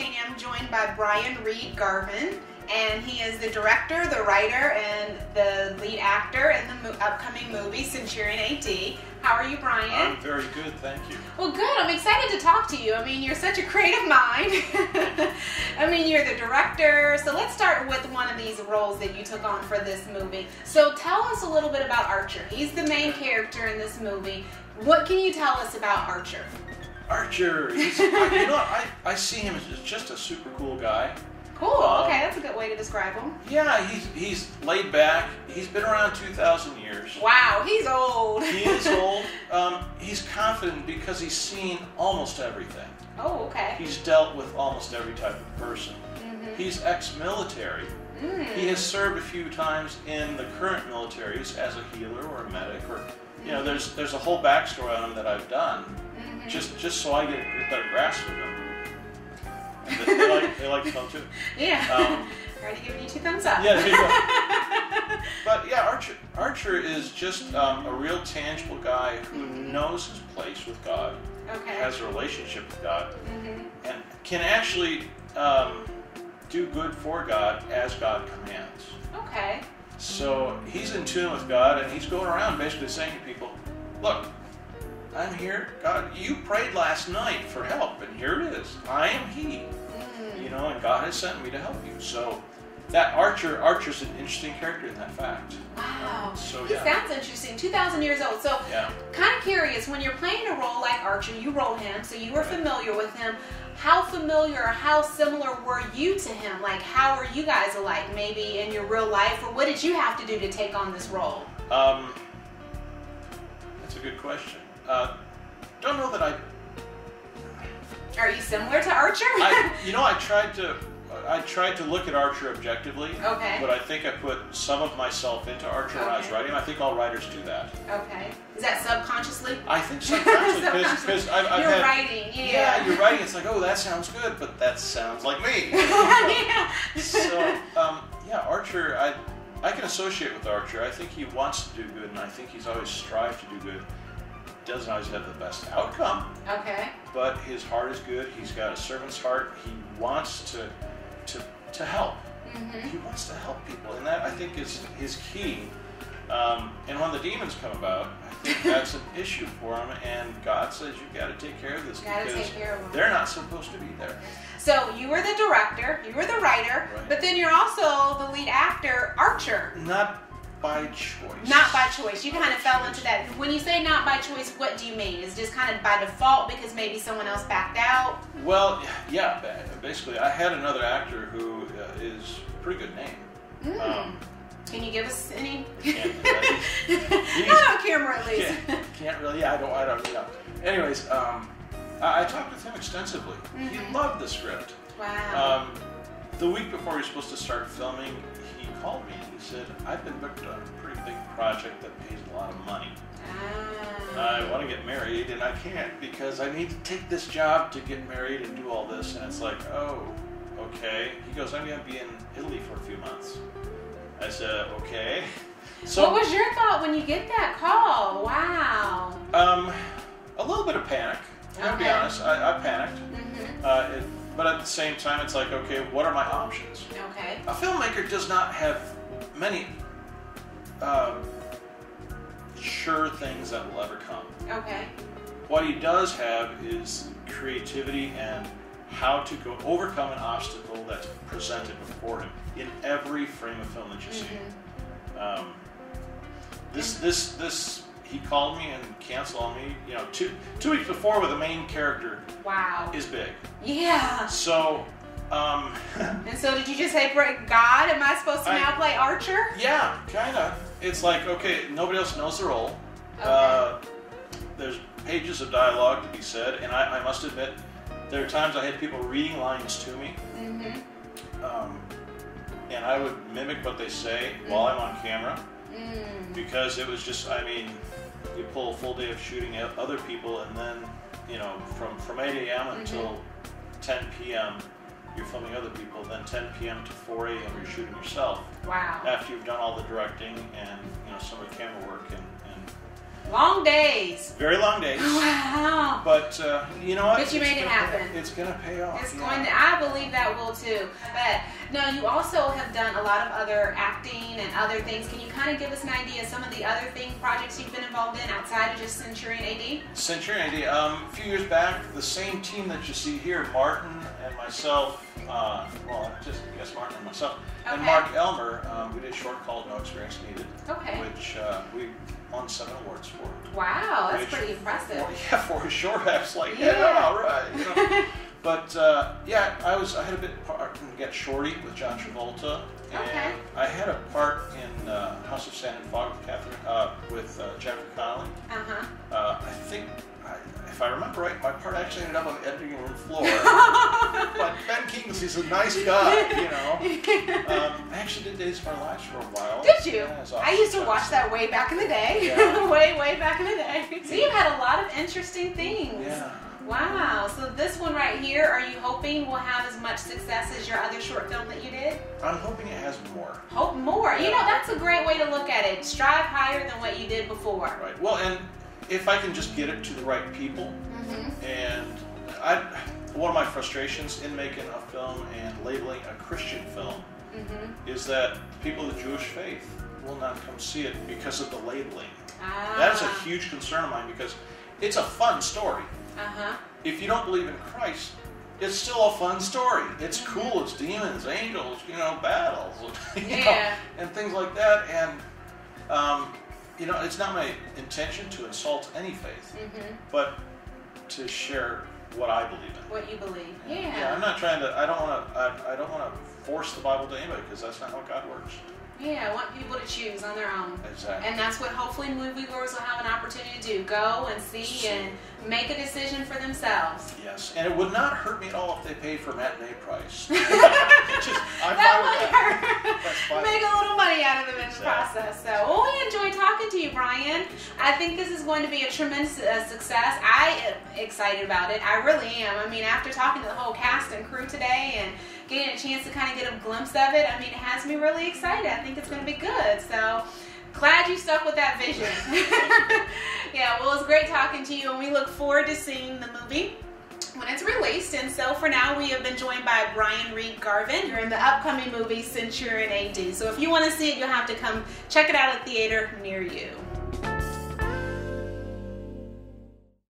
Cheney. I'm joined by Brian Reed Garvin, and he is the director, the writer, and the lead actor in the mo- upcoming movie Centurion AD. How are you, Brian? I'm very good, thank you. Well, good. I'm excited to talk to you. I mean, you're such a creative mind. I mean, you're the director. So let's start with one of these roles that you took on for this movie. So tell us a little bit about Archer. He's the main character in this movie. What can you tell us about Archer? Archer, he's, I, you know, I, I see him as just a super cool guy. Cool. Um, Okay, that's a good way to describe him. Yeah, he's he's laid back. He's been around 2,000 years. Wow, he's old. He is old. Um, he's confident because he's seen almost everything. oh, okay. He's dealt with almost every type of person. Mhm. He's ex-military. Mm. He has served a few times in the current militaries as a healer or a medic, or you know, there's there's a whole backstory on him that I've done, Mhm. just just so I get a better grasp of him. And they, they like they like fun too. Yeah. Um, Already giving you two thumbs up. Yeah, there you go. But yeah, Archer Archer is just um, a real tangible guy who knows his place with God, okay. has a relationship with God, mm-hmm. and can actually um, do good for God as God commands. Okay. So he's in tune with God, and he's going around basically saying to people, "Look, I'm here. God, you prayed last night for help, and here it is. I am He. Mm. You know, and God has sent me to help you." So that Archer, Archer's an interesting character in that fact. Wow. So, he yeah. sounds interesting. 2,000 years old. So, Yeah. kind of curious, when you're playing a role like Archer, you wrote him, so you were familiar with him. How familiar or how similar were you to him? Like, how are you guys alike, maybe in your real life, or what did you have to do to take on this role? Um, that's a good question. Uh, don't know that I, Are you similar to Archer? I. You know, I tried to. I tried to look at Archer objectively, Okay. but I think I put some of myself into Archer when I was writing. I think all writers do that. okay. Is that subconsciously? I think sometimes because Subconsciously. I've, I've you're had writing, yeah. yeah. you're writing. It's like oh that sounds good, but that sounds like me. yeah. so um, yeah, Archer. I I can associate with Archer. I think he wants to do good, and I think he's always strived to do good. Doesn't always have the best outcome, Okay. but his heart is good. He's got a servant's heart. He wants to to to help. hmm He wants to help people, and that I think is his key. Um, and when the demons come about, I think that's an issue for him. And God says you've got to take care of this Gotta because take care of they're not supposed to be there. So you were the director, you were the writer, Right. but then you're also the lead actor, Archer. Not by choice. Not by choice. You kind of fell into that. When you say not by choice, what do you mean? Is it just kind of by default because maybe someone else backed out? Well, yeah. Basically, I had another actor who uh, is a pretty good name. Mm. Um, Can you give us any? Can't do that. Not on camera, at least. can't, can't really. Yeah, I don't. I don't. You know. Anyways, um, I, I talked with him extensively. Mhm. He loved the script. Wow. Um, the week before he was supposed to start filming, he called me and he said, "I've been booked on a pretty big project that pays a lot of money. Ah. I want to get married and I can't because I need to take this job to get married and do all this." And it's like, "Oh, okay." He goes, "I'm going to be in Italy for a few months." I said, "Okay." So, what was your thought when you get that call? Wow. um, a little bit of panic. Gonna be honest. I, I panicked, hmm uh, it, but at the same time, it's like, okay, what are my options? Okay. A filmmaker does not have many uh, sure things that will ever come. Okay. What he does have is creativity and how to go overcome an obstacle that's presented before him in every frame of film that you see. Mhm. Um, this this this he called me and canceled on me. You know, two two weeks before with the main character Wow. is big. Yeah. So, um, And so, did you just say, "Break God"? Am I supposed to I- now play Archer? yeah, kind of. It's like okay, nobody else knows the role. Okay. Uh, there's pages of dialogue to be said, and I, I must admit, there are times I had people reading lines to me, Mm-hmm. um, and I would mimic what they say while I'm on camera. Mm. because it was just I mean you pull a full day of shooting at other people and then you know from from 8 a.m. Mm-hmm. until 10 p.m. you're filming other people then 10 p.m. to 4 a.m. you're shooting yourself Wow. after you've done all the directing and you know some of the camera work and Long days. Very long days. Wow. But uh, you know what? But you It's made it happen. It's gonna pay off. It's yeah. going to, I believe that will too. I bet. Now, you also have done a lot of other acting and other things. Can you kind of give us an idea of some of the other thing projects you've been involved in outside of just Centurion AD? Centurion AD. Um, a few years back, the same team that you see here, Martin and myself, uh, well, just I guess Martin and myself, and Marc Elmer, um, we did a short called No Experience Needed, Okay. which uh, we won seven awards for. Wow, that's Which- pretty impressive. Well, yeah, for a short, I was like, yeah, Yeah. all right. You know? but uh, yeah, I was I had a bit part in Get Shorty with John Travolta, and Okay. I had a part in uh, House of Sand and Fog with Catherine uh, with uh, Jennifer Connelly. Uh huh. Uh, I think, if I remember right, my part actually ended up on the editing room floor. but Ben Kingsley's a nice guy, you know. Um, I actually did Days of Our Lives for a while. Did you? Yeah, I used to watch that way back in the day. Yeah. way, way back in the day. So you've had a lot of interesting things. Yeah. Wow. So this one right here, are you hoping will have as much success as your other short film that you did? I'm hoping it has more. Hope more. You know, that's a great way to look at it. Strive higher than what you did before. Right. Well, and if I can just get it to the right people, Mm-hmm. and I, one of my frustrations in making a film and labeling a Christian film Mm-hmm. is that people of the Jewish faith will not come see it because of the labeling. Ah. That's a huge concern of mine because it's a fun story. Uh huh. If you don't believe in Christ, it's still a fun story. It's cool. It's demons, angels, you know, battles, you know, and things like that. And um, you know, it's not my intention to insult any faith, Mm-hmm. but to share what I believe in. What you believe. Yeah. Yeah, I'm not trying to. I don't want to. I, I don't want to force the Bible to anybody because that's not how God works. Yeah, I want people to choose on their own. Exactly. And that's what hopefully moviegoers will have an opportunity to do. Go and see and make a decision for themselves. Yes, and it would not hurt me at all if they paid for matinee price. Just, that would hurt. Make a little money out of them in the process. So, well, we enjoyed talking to you, Brian. I think this is going to be a tremendous uh, success. I am excited about it. I really am. I mean, after talking to the whole cast and crew today and getting a chance to kind of get a glimpse of it, I mean, it has me really excited. I think it's going to be good. So, glad you stuck with that vision. yeah, well, it was great talking to you, and we look forward to seeing the movie when it's released. And so for now, we have been joined by Brian Reed Garvin. You're in the upcoming movie Centurion AD. So if you want to see it, you'll have to come check it out at theater near you.